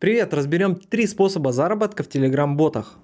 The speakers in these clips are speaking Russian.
Привет, разберем три способа заработка в Telegram-ботах.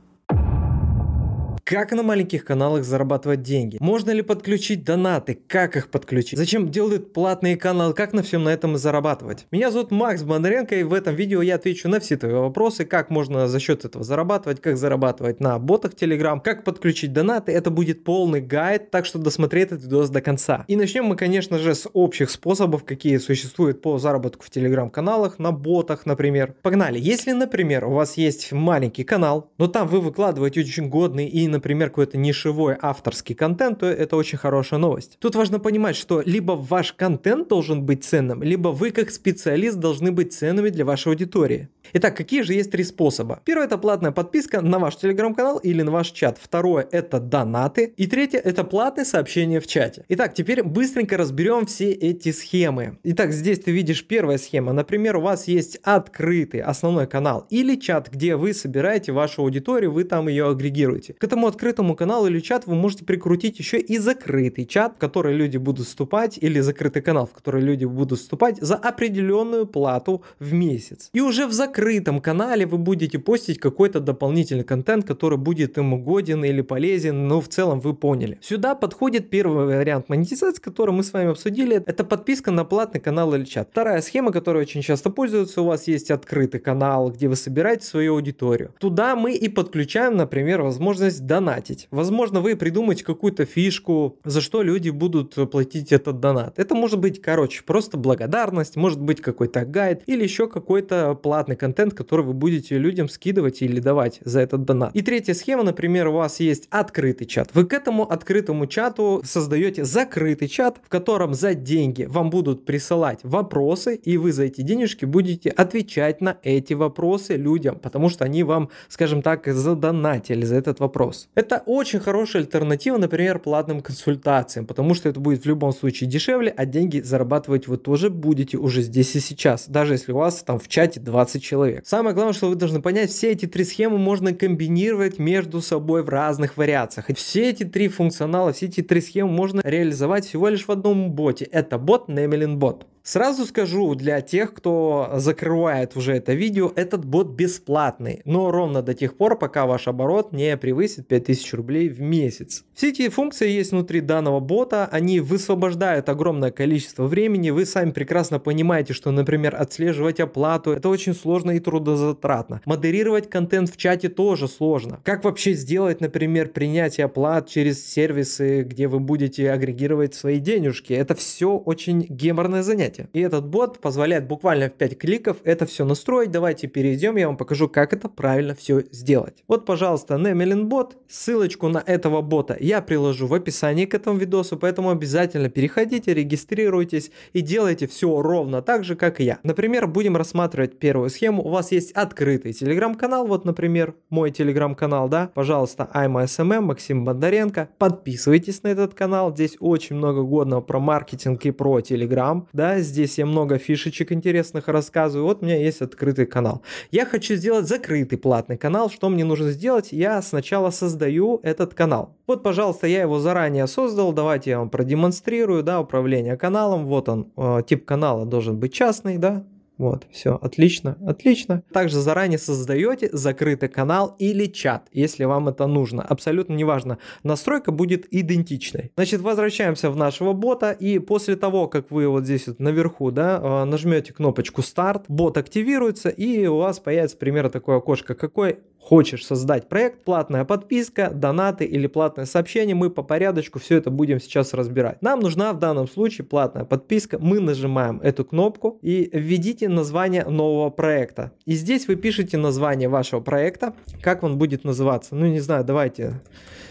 Как на маленьких каналах зарабатывать деньги? Можно ли подключить донаты? Как их подключить? Зачем делают платные каналы? Как на всем на этом зарабатывать? Меня зовут Макс Бондаренко и в этом видео я отвечу на все твои вопросы, как можно за счет этого зарабатывать, как зарабатывать на ботах Telegram, как подключить донаты. Это будет полный гайд, так что досмотри этот видос до конца. И начнем мы, конечно же, с общих способов, какие существуют по заработку в Telegram каналах, на ботах, например. Погнали. Если, например, у вас есть маленький канал, но там вы выкладываете очень годный и например, какой-то нишевой авторский контент, то это очень хорошая новость. Тут важно понимать, что либо ваш контент должен быть ценным, либо вы как специалист должны быть ценными для вашей аудитории. Итак, какие же есть три способа? Первое это платная подписка на ваш телеграм-канал или на ваш чат. Второе это донаты. И третье это платные сообщения в чате. Итак, теперь быстренько разберем все эти схемы. Итак, здесь ты видишь первая схема. Например, у вас есть открытый основной канал или чат, где вы собираете вашу аудиторию, вы там ее агрегируете. К этому открытому каналу или чат вы можете прикрутить еще и закрытый чат, в который люди будут вступать, или закрытый канал, в который люди будут вступать за определенную плату в месяц. И уже в закрытом канале вы будете постить какой-то дополнительный контент, который будет им угоден или полезен, но в целом вы поняли. Сюда подходит первый вариант монетизации, который мы с вами обсудили, это подписка на платный канал или чат. Вторая схема, которая очень часто пользуется, у вас есть открытый канал, где вы собираете свою аудиторию. Туда мы и подключаем, например, возможность донатить. Возможно, вы придумаете какую-то фишку, за что люди будут платить этот донат. Это может быть, короче, просто благодарность, может быть какой-то гайд или еще какой-то платный контент, который вы будете людям скидывать или давать за этот донат. И третья схема, например, у вас есть открытый чат. Вы к этому открытому чату создаете закрытый чат, в котором за деньги вам будут присылать вопросы, и вы за эти денежки будете отвечать на эти вопросы людям, потому что они вам, скажем так, задонатили за этот вопрос. Это очень хорошая альтернатива, например, платным консультациям, потому что это будет в любом случае дешевле, а деньги зарабатывать вы тоже будете уже здесь и сейчас, даже если у вас там в чате 20 человек. Самое главное, что вы должны понять, все эти три схемы можно комбинировать между собой в разных вариациях. Все эти три функционала, все эти три схемы можно реализовать всего лишь в одном боте. Это бот Nemelin Bot. Сразу скажу для тех, кто закрывает уже это видео, этот бот бесплатный, но ровно до тех пор, пока ваш оборот не превысит 5000 рублей в месяц. Все эти функции есть внутри данного бота, они высвобождают огромное количество времени, вы сами прекрасно понимаете, что, например, отслеживать оплату, это очень сложно и трудозатратно. Модерировать контент в чате тоже сложно. Как вообще сделать, например, принятие оплат через сервисы, где вы будете агрегировать свои денежки? Это все очень геморное занятие сайте. И этот бот позволяет буквально в 5 кликов это все настроить. Давайте перейдем, я вам покажу, как это правильно все сделать. Вот, пожалуйста, Nemelin бот. Ссылочку на этого бота я приложу в описании к этому видосу, поэтому обязательно переходите, регистрируйтесь и делайте все ровно так же, как и я. Например, будем рассматривать первую схему. У вас есть открытый телеграм-канал, вот, например, мой телеграм-канал, да, пожалуйста, I'm Максим Бондаренко. Подписывайтесь на этот канал, здесь очень много годного про маркетинг и про телеграм, да, здесь я много фишечек интересных рассказываю. Вот у меня есть открытый канал. Я хочу сделать закрытый платный канал. Что мне нужно сделать? Я сначала создаю этот канал. Вот, пожалуйста, я его заранее создал. Давайте я вам продемонстрирую, да, управление каналом. Вот он, э, тип канала должен быть частный, да, вот, все, отлично, отлично. Также заранее создаете закрытый канал или чат, если вам это нужно. Абсолютно неважно, настройка будет идентичной. Значит, возвращаемся в нашего бота, и после того, как вы вот здесь вот наверху, да, э, нажмете кнопочку старт, бот активируется, и у вас появится примерно такое окошко, какой хочешь создать проект, платная подписка, донаты или платное сообщение, мы по порядочку все это будем сейчас разбирать. Нам нужна в данном случае платная подписка, мы нажимаем эту кнопку и введите название нового проекта. И здесь вы пишете название вашего проекта, как он будет называться. Ну не знаю, давайте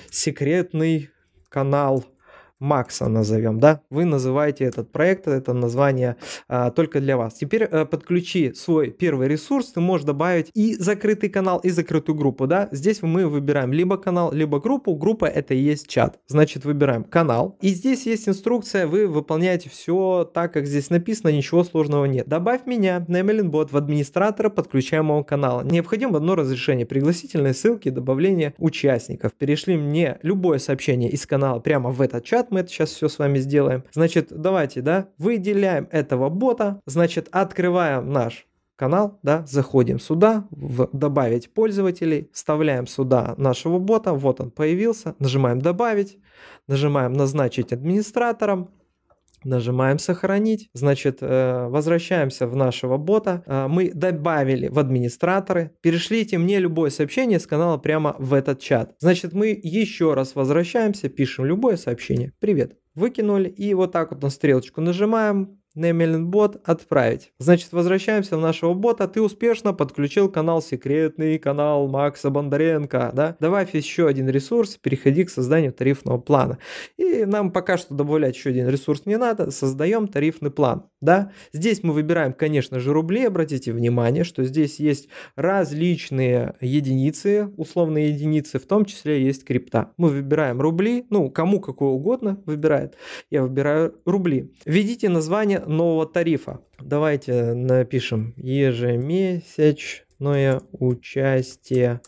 секретный канал Макса назовем, да, вы называете этот проект, это название а, только для вас. Теперь а, подключи свой первый ресурс, ты можешь добавить и закрытый канал, и закрытую группу, да. Здесь мы выбираем либо канал, либо группу. Группа это и есть чат. Значит, выбираем канал. И здесь есть инструкция, вы выполняете все так, как здесь написано, ничего сложного нет. Добавь меня на MLinBot в администратора подключаемого канала. Необходимо одно разрешение, пригласительные ссылки, добавление участников. Перешли мне любое сообщение из канала прямо в этот чат, мы это сейчас все с вами сделаем. Значит, давайте, да, выделяем этого бота, значит, открываем наш канал, да, заходим сюда, в добавить пользователей, вставляем сюда нашего бота, вот он появился, нажимаем добавить, нажимаем назначить администратором, Нажимаем сохранить. Значит, э, возвращаемся в нашего бота. Э, мы добавили в администраторы. Перешлите мне любое сообщение с канала прямо в этот чат. Значит, мы еще раз возвращаемся, пишем любое сообщение. Привет. Выкинули и вот так вот на стрелочку нажимаем, Немелин бот отправить. Значит, возвращаемся в нашего бота. Ты успешно подключил канал секретный, канал Макса Бондаренко, да? Добавь еще один ресурс, переходи к созданию тарифного плана. И нам пока что добавлять еще один ресурс не надо, создаем тарифный план, да? Здесь мы выбираем, конечно же, рубли. Обратите внимание, что здесь есть различные единицы, условные единицы, в том числе есть крипта. Мы выбираем рубли, ну, кому какое угодно выбирает. Я выбираю рубли. Введите название нового тарифа. Давайте напишем ежемесячное участие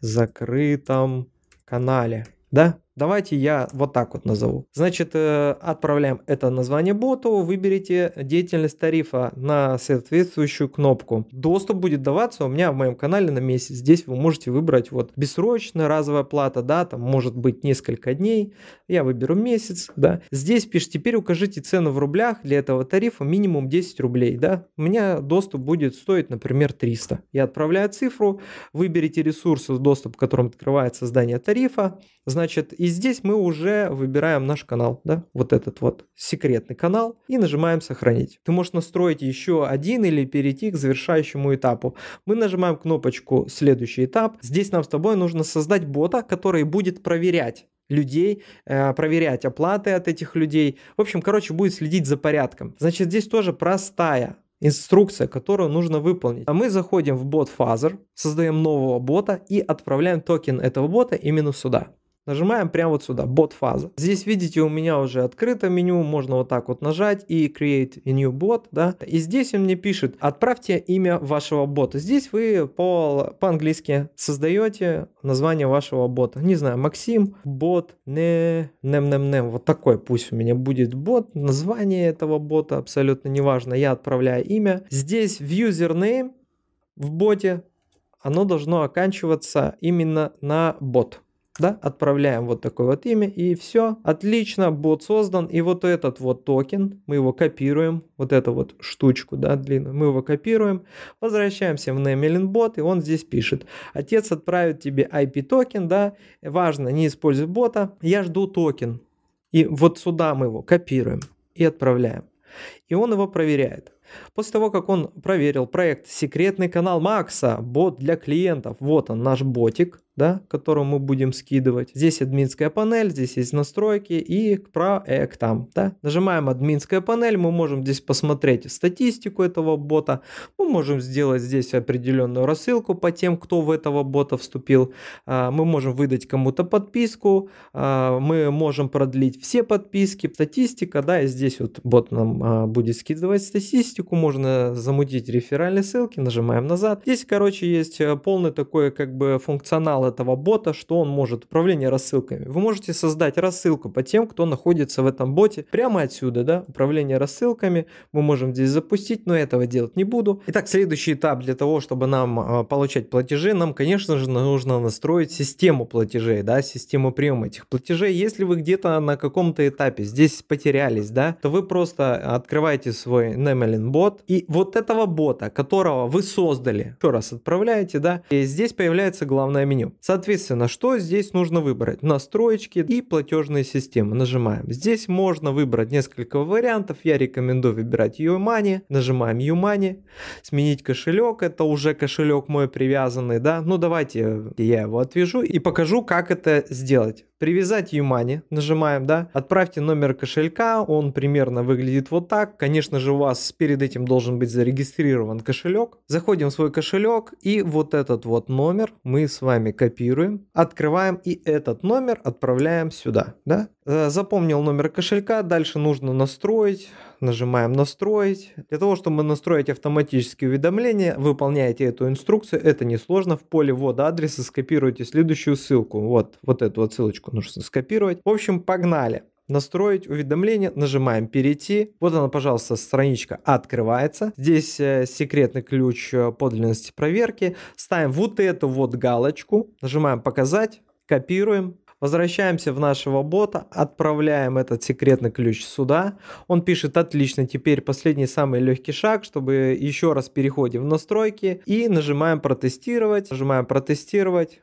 в закрытом канале. Да? Давайте я вот так вот назову. Значит, э, отправляем это название боту, выберите деятельность тарифа на соответствующую кнопку. Доступ будет даваться у меня в моем канале на месяц. Здесь вы можете выбрать вот бессрочная разовая плата, да, там может быть несколько дней. Я выберу месяц, да. Здесь пишите, теперь укажите цену в рублях для этого тарифа минимум 10 рублей, да. У меня доступ будет стоить, например, 300. Я отправляю цифру, выберите ресурсы, доступ к которым открывает создание тарифа. Значит, здесь мы уже выбираем наш канал, да, вот этот вот секретный канал, и нажимаем «Сохранить». Ты можешь настроить еще один или перейти к завершающему этапу. Мы нажимаем кнопочку «Следующий этап». Здесь нам с тобой нужно создать бота, который будет проверять людей, э, проверять оплаты от этих людей. В общем, короче, будет следить за порядком. Значит, здесь тоже простая инструкция, которую нужно выполнить. А мы заходим в бот Fuzzer, создаем нового бота и отправляем токен этого бота именно сюда. Нажимаем прямо вот сюда, бот фаза. Здесь видите, у меня уже открыто меню, можно вот так вот нажать и create a new bot, да. И здесь он мне пишет, отправьте имя вашего бота. Здесь вы по, по-английски создаете название вашего бота. Не знаю, Максим, бот, не, нем, нем, нем. Вот такой пусть у меня будет бот. Название этого бота абсолютно неважно. Я отправляю имя. Здесь в username в боте оно должно оканчиваться именно на бот да, отправляем вот такое вот имя, и все, отлично, бот создан, и вот этот вот токен, мы его копируем, вот эту вот штучку, да, длинную, мы его копируем, возвращаемся в Nemelin бот, и он здесь пишет, отец отправит тебе API токен, да, важно, не используй бота, я жду токен, и вот сюда мы его копируем и отправляем, и он его проверяет. После того, как он проверил проект «Секретный канал Макса», бот для клиентов, вот он наш ботик, да, которую мы будем скидывать. Здесь админская панель, здесь есть настройки и к проектам. Да. Нажимаем админская панель, мы можем здесь посмотреть статистику этого бота, мы можем сделать здесь определенную рассылку по тем, кто в этого бота вступил, а, мы можем выдать кому-то подписку, а, мы можем продлить все подписки, статистика, да, и здесь вот бот нам а, будет скидывать статистику, можно замутить реферальные ссылки, нажимаем назад. Здесь, короче, есть э, полный такой как бы функционал этого бота, что он может. Управление рассылками. Вы можете создать рассылку по тем, кто находится в этом боте. Прямо отсюда, да, управление рассылками. Мы можем здесь запустить, но этого делать не буду. Итак, следующий этап для того, чтобы нам э, получать платежи, нам, конечно же, нужно настроить систему платежей, да, систему приема этих платежей. Если вы где-то на каком-то этапе здесь потерялись, да, то вы просто открываете свой Nemelin бот и вот этого бота, которого вы создали, еще раз отправляете, да, и здесь появляется главное меню. Соответственно, что здесь нужно выбрать? Настройки и платежные системы. Нажимаем. Здесь можно выбрать несколько вариантов. Я рекомендую выбирать YouMoney. Нажимаем YouMoney. Сменить кошелек. Это уже кошелек мой привязанный, да. Ну давайте я его отвяжу и покажу, как это сделать. Привязать Юмани, нажимаем, да, отправьте номер кошелька, он примерно выглядит вот так. Конечно же, у вас перед этим должен быть зарегистрирован кошелек. Заходим в свой кошелек и вот этот вот номер мы с вами копируем, открываем и этот номер отправляем сюда, да. Э, запомнил номер кошелька, дальше нужно настроить, нажимаем настроить. Для того, чтобы настроить автоматические уведомления, выполняете эту инструкцию, это несложно. В поле ввода адреса скопируйте следующую ссылку, вот, вот эту вот ссылочку нужно скопировать. В общем, погнали. настроить уведомления, нажимаем перейти. Вот она, пожалуйста, страничка открывается. Здесь э, секретный ключ э, подлинности проверки. Ставим вот эту вот галочку, нажимаем показать, копируем, Возвращаемся в нашего бота, отправляем этот секретный ключ сюда. Он пишет, отлично, теперь последний самый легкий шаг, чтобы еще раз переходим в настройки и нажимаем протестировать. Нажимаем протестировать.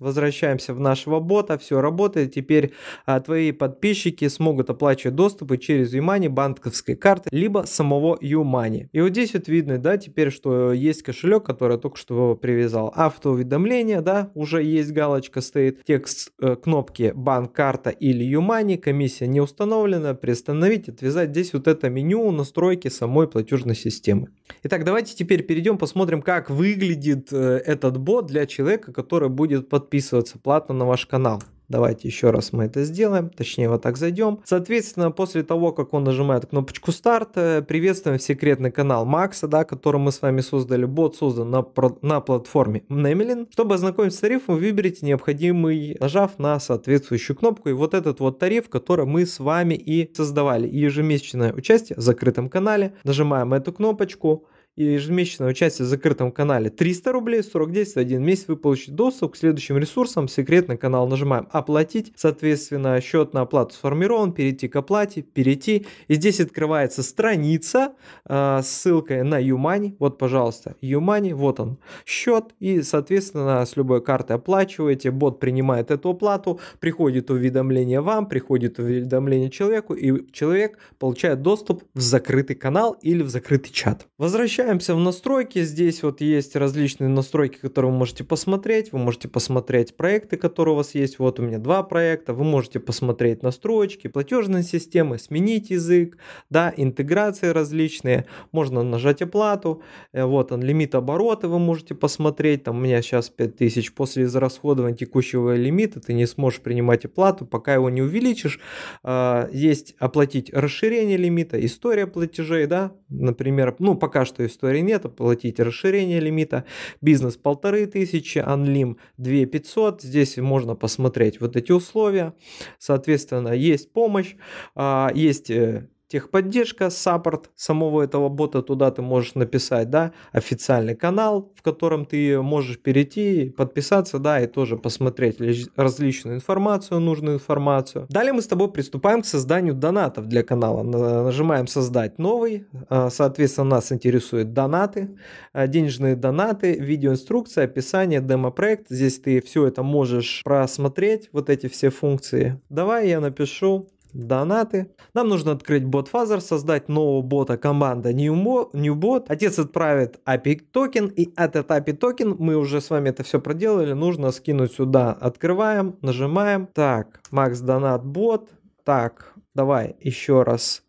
Возвращаемся в нашего бота, все работает. Теперь а, твои подписчики смогут оплачивать доступы через Юмани, банковской карты, либо самого Юмани. И вот здесь вот видно, да, теперь, что есть кошелек, который я только что привязал. Автоуведомления, да, уже есть галочка стоит. Текст э, кнопки банк, карта или Юмани, комиссия не установлена, приостановить, отвязать. Здесь вот это меню настройки самой платежной системы. Итак, давайте теперь перейдем, посмотрим, как выглядит э, этот бот для человека, который будет под подписываться платно на ваш канал. Давайте еще раз мы это сделаем, точнее вот так зайдем. Соответственно, после того, как он нажимает кнопочку старт, э, приветствуем секретный канал Макса, да, который мы с вами создали. Бот создан на, на платформе Nemelin. Чтобы ознакомиться с тарифом, выберите необходимый, нажав на соответствующую кнопку. И вот этот вот тариф, который мы с вами и создавали. И ежемесячное участие в закрытом канале. Нажимаем эту кнопочку и ежемесячное участие в закрытом канале 300 рублей, срок действия 1 месяц, вы получите доступ к следующим ресурсам, секретный канал нажимаем оплатить, соответственно счет на оплату сформирован, перейти к оплате, перейти, и здесь открывается страница э, с ссылкой на Юмани, вот пожалуйста, Юмани, вот он счет, и соответственно с любой карты оплачиваете, бот принимает эту оплату, приходит уведомление вам, приходит уведомление человеку, и человек получает доступ в закрытый канал или в закрытый чат. Возвращаемся Возвращаемся в настройки. Здесь вот есть различные настройки, которые вы можете посмотреть. Вы можете посмотреть проекты, которые у вас есть. Вот у меня два проекта. Вы можете посмотреть настройки, платежные системы, сменить язык, да, интеграции различные. Можно нажать оплату. Э, вот он, лимит оборота вы можете посмотреть. Там у меня сейчас 5000. После израсходования текущего лимита ты не сможешь принимать оплату, пока его не увеличишь. А, есть оплатить расширение лимита, история платежей, да, например, ну пока что истории нет, оплатите расширение лимита, бизнес полторы тысячи, анлим 2 500, здесь можно посмотреть вот эти условия, соответственно, есть помощь, а, есть э, техподдержка, support самого этого бота, туда ты можешь написать, да, официальный канал, в котором ты можешь перейти, подписаться, да, и тоже посмотреть различную информацию, нужную информацию. Далее мы с тобой приступаем к созданию донатов для канала. Нажимаем создать новый, а, соответственно, нас интересуют донаты, а, денежные донаты, видеоинструкция, описание, демо-проект. Здесь ты все это можешь просмотреть, вот эти все функции. Давай я напишу донаты. Нам нужно открыть BotFather, создать нового бота команда newbot. Отец отправит API токен, и этот API токен, мы уже с вами это все проделали, нужно скинуть сюда. Открываем, нажимаем. Так, Max Donat бот. Так, давай еще раз.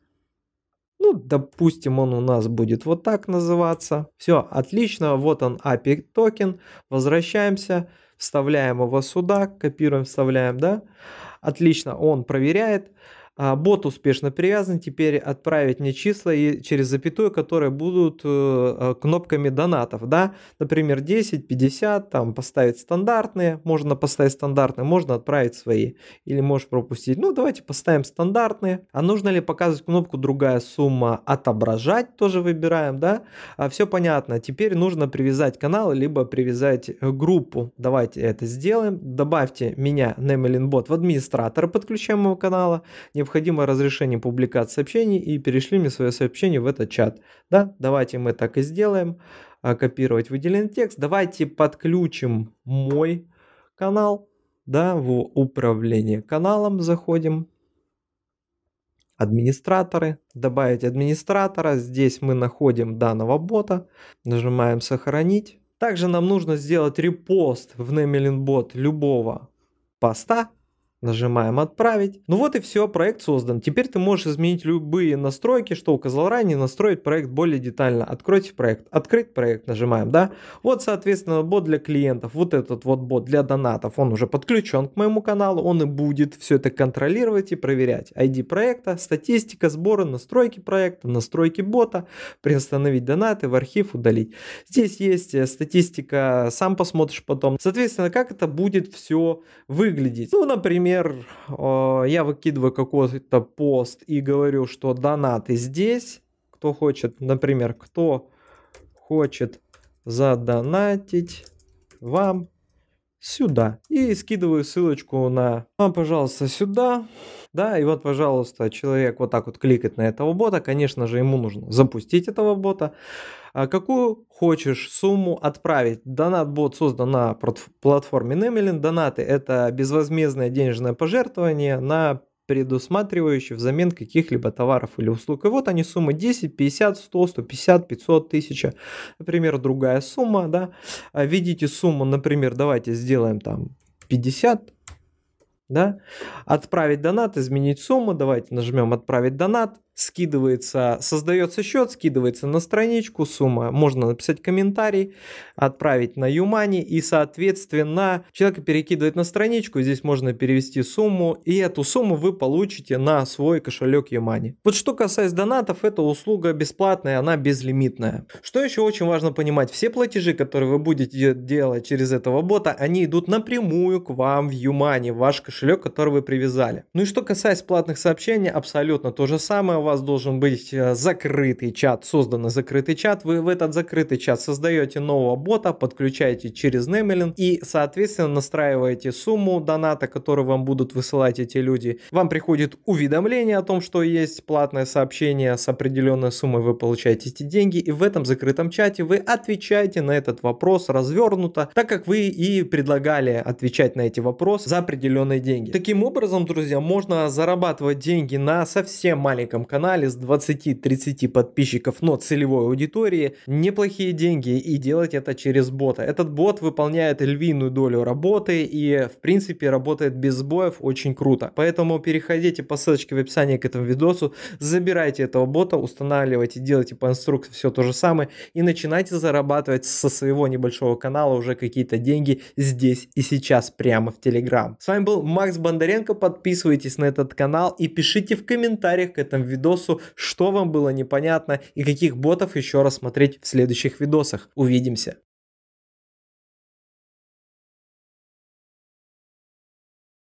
Ну, допустим, он у нас будет вот так называться. Все, отлично, вот он API токен. Возвращаемся, вставляем его сюда, копируем, вставляем, да. Отлично, он проверяет. А, бот успешно привязан, теперь отправить мне числа и через запятую, которые будут э, э, кнопками донатов, да, например, 10, 50, там поставить стандартные, можно поставить стандартные, можно отправить свои, или можешь пропустить. Ну, давайте поставим стандартные. А нужно ли показывать кнопку другая сумма отображать, тоже выбираем, да, а, все понятно. Теперь нужно привязать канал, либо привязать группу. Давайте это сделаем. Добавьте меня, Nemelinbot, в администратора подключаемого канала необходимо разрешение публикации сообщений и перешли мне свое сообщение в этот чат. Да, давайте мы так и сделаем. А, копировать выделенный текст. Давайте подключим мой канал. Да, в управление каналом заходим. Администраторы. Добавить администратора. Здесь мы находим данного бота. Нажимаем сохранить. Также нам нужно сделать репост в Nemelinbot любого поста Нажимаем «Отправить». Ну вот и все, проект создан. Теперь ты можешь изменить любые настройки, что указал ранее, настроить проект более детально. Откройте проект. Открыть проект нажимаем, да? Вот, соответственно, бот для клиентов. Вот этот вот бот для донатов, он уже подключен к моему каналу. Он и будет все это контролировать и проверять. ID проекта, статистика, сборы, настройки проекта, настройки бота, приостановить донаты, в архив удалить. Здесь есть э, статистика, сам посмотришь потом. Соответственно, как это будет все выглядеть. Ну, например, например, э, я выкидываю какой-то пост и говорю, что донаты здесь. Кто хочет, например, кто хочет задонатить вам сюда. И скидываю ссылочку на вам, пожалуйста, сюда. Да, и вот, пожалуйста, человек вот так вот кликает на этого бота. Конечно же, ему нужно запустить этого бота. А какую хочешь сумму отправить? Донат-бот создан на платформе Nemelin. Донаты – это безвозмездное денежное пожертвование на предусматривающий взамен каких-либо товаров или услуг. И вот они суммы 10, 50, 100, 150, 500, 1000. Например, другая сумма, да. А видите сумму, например, давайте сделаем там 50, да. Отправить донат, изменить сумму, давайте нажмем отправить донат скидывается, создается счет, скидывается на страничку, сумма, можно написать комментарий, отправить на Юмани и, соответственно, человека перекидывает на страничку, здесь можно перевести сумму, и эту сумму вы получите на свой кошелек Юмани. Вот что касается донатов, эта услуга бесплатная, она безлимитная. Что еще очень важно понимать, все платежи, которые вы будете делать через этого бота, они идут напрямую к вам в Юмани, ваш кошелек, который вы привязали. Ну и что касается платных сообщений, абсолютно то же самое, вас должен быть э, закрытый чат, создан закрытый чат, вы в этот закрытый чат создаете нового бота, подключаете через Nemelin и, соответственно, настраиваете сумму доната, которую вам будут высылать эти люди. Вам приходит уведомление о том, что есть платное сообщение с определенной суммой, вы получаете эти деньги, и в этом закрытом чате вы отвечаете на этот вопрос развернуто, так как вы и предлагали отвечать на эти вопросы за определенные деньги. Таким образом, друзья, можно зарабатывать деньги на совсем маленьком канале с 20-30 подписчиков, но целевой аудитории, неплохие деньги и делать это через бота. Этот бот выполняет львиную долю работы и в принципе работает без сбоев очень круто. Поэтому переходите по ссылочке в описании к этому видосу, забирайте этого бота, устанавливайте, делайте по инструкции все то же самое и начинайте зарабатывать со своего небольшого канала уже какие-то деньги здесь и сейчас прямо в Телеграм. С вами был Макс Бондаренко, подписывайтесь на этот канал и пишите в комментариях к этому видео видосу, что вам было непонятно и каких ботов еще рассмотреть в следующих видосах. Увидимся!